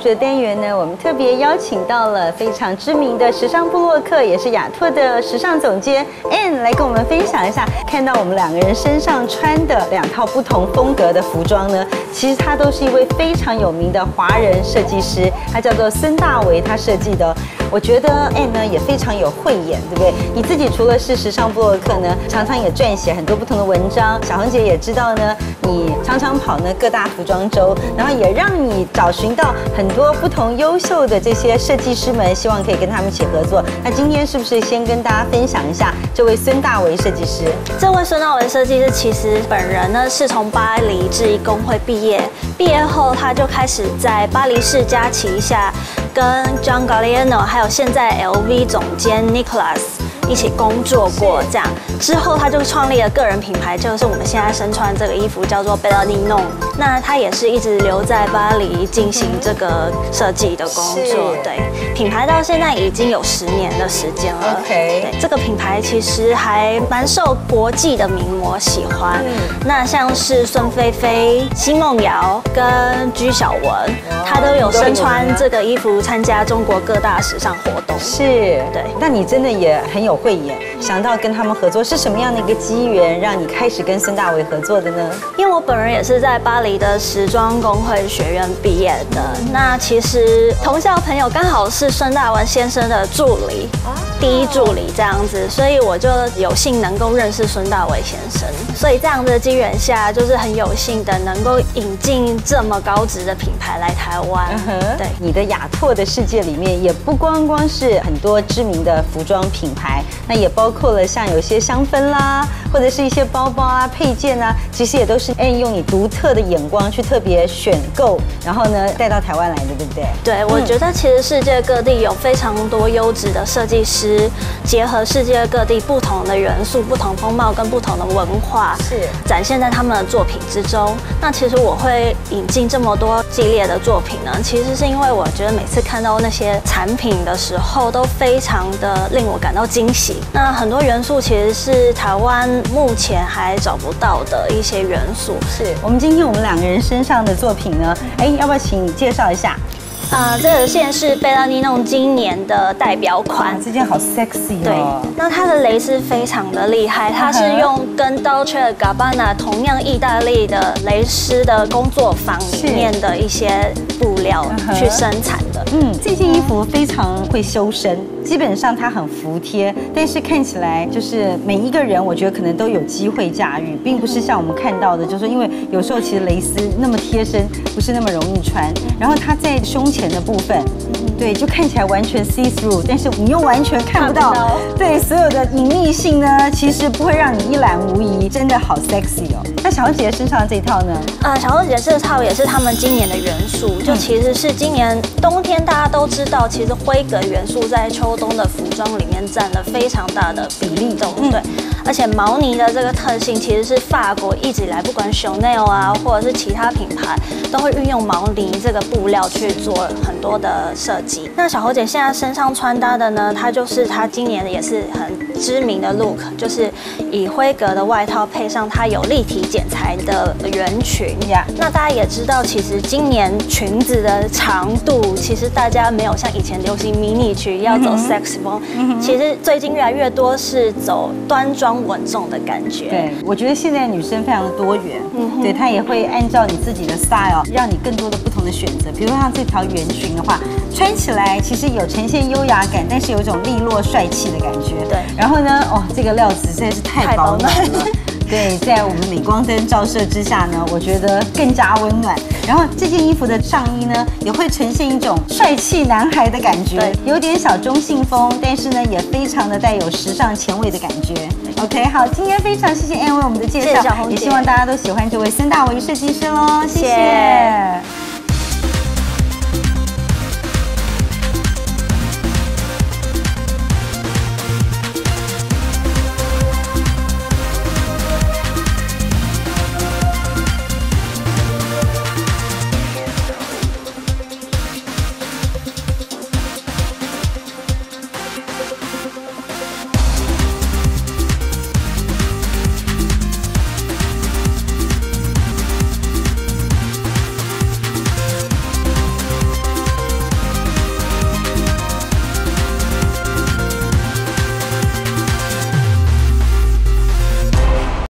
这个单元呢，我们特别邀请到了非常知名的时尚布洛克，也是雅拓的时尚总监 Anne 来跟我们分享一下。看到我们两个人身上穿的两套不同风格的服装呢，其实他都是一位非常有名的华人设计师，他叫做孙大为，他设计的。我觉得 Anne 呢也非常有慧眼，对不对？你自己除了是时尚部落客呢，常常也撰写很多不同的文章。小红姐也知道呢，你常常跑呢各大服装周，然后也让你找寻到很多不同优秀的这些设计师们，希望可以跟他们一起合作。那今天是不是先跟大家分享一下这位孙大为设计师？这位孙大为设计师其实本人呢是从巴黎制衣工会毕业，毕业后他就开始在巴黎世家旗下跟 John Galliano 还有现在 LV 总监 Nicholas。一起工作过，这样之后他就创立了个人品牌，就是我们现在身穿这个衣服叫做 Nino。那他也是一直留在巴黎进行这个设计的工作，对，品牌到现在已经有十年的时间了。OK，对，这个品牌其实还蛮受国际的名模喜欢。嗯那像是孙菲菲、奚梦瑶跟鞠晓雯，她都有身穿这个衣服参加中国各大时尚活动。是，对。那你真的也很有。慧眼想到跟他们合作是什么样的一个机缘，让你开始跟孙大伟合作的呢？因为我本人也是在巴黎的时装工会学院毕业的，那其实同校朋友刚好是孙大文先生的助理，第一助理这样子，所以我就有幸能够认识孙大伟先生，所以这样的机缘下，就是很有幸的能够引进这么高值的品牌来台湾。对，你的雅拓的世界里面，也不光光是很多知名的服装品牌。那也包括了像有些香氛啦，或者是一些包包啊、配件啊，其实也都是 N 用你独特的眼光去特别选购，然后呢带到台湾来的，对不对？对，我觉得其实世界各地有非常多优质的设计师，结合世界各地不同的元素、不同风貌跟不同的文化，是展现在他们的作品之中。那其实我会引进这么多系列的作品呢，其实是因为我觉得每次看到那些产品的时候，都非常的令我感到惊喜。那很多元素其实是台湾目前还找不到的一些元素。是我们今天我们两个人身上的作品呢？哎，要不要请你介绍一下？呃，这个线是贝拉尼弄今年的代表款，这件好 sexy 哦。对，那它的蕾丝非常的厉害，它是用跟 Dolce Gabbana 同样意大利的蕾丝的工作坊里面的一些布料去生产的。嗯，这件衣服非常会修身，基本上它很服帖，但是看起来就是每一个人，我觉得可能都有机会驾驭，并不是像我们看到的，就是因为有时候其实蕾丝那么贴身，不是那么容易穿。然后它在胸前。的部分，对，就看起来完全 see through，但是你又完全看不到，对，所有的隐秘性呢，其实不会让你一览无遗，真的好 sexy 哦。那小姐身上这一套呢？呃，小姐这套也是他们今年的元素，就其实是今年冬天大家都知道，其实灰格元素在秋冬的服装里面占了非常大的比例，对。而且毛呢的这个特性，其实是法国一直以来不管 Chanel 啊，或者是其他品牌，都会运用毛呢这个布料去做很多的设计。那小侯姐现在身上穿搭的呢，它就是她今年也是很知名的 look，就是以灰格的外套配上它有立体剪裁的圆裙呀。那大家也知道，其实今年裙子的长度，其实大家没有像以前流行迷你裙要走 sex 风，其实最近越来越多是走端庄。稳重的感觉。对，我觉得现在女生非常的多元，嗯，对她也会按照你自己的 style，让你更多的不同的选择。比如说像这条圆裙的话，穿起来其实有呈现优雅感，但是有一种利落帅气的感觉。对，然后呢，哦，这个料子实在是太保暖了。对，在我们镁光灯照射之下呢，我觉得更加温暖。然后这件衣服的上衣呢，也会呈现一种帅气男孩的感觉，有点小中性风，但是呢，也非常的带有时尚前卫的感觉。OK，好，今天非常谢谢 Anne 为我们的介绍，也希望大家都喜欢这位孙大为设计师喽，谢谢。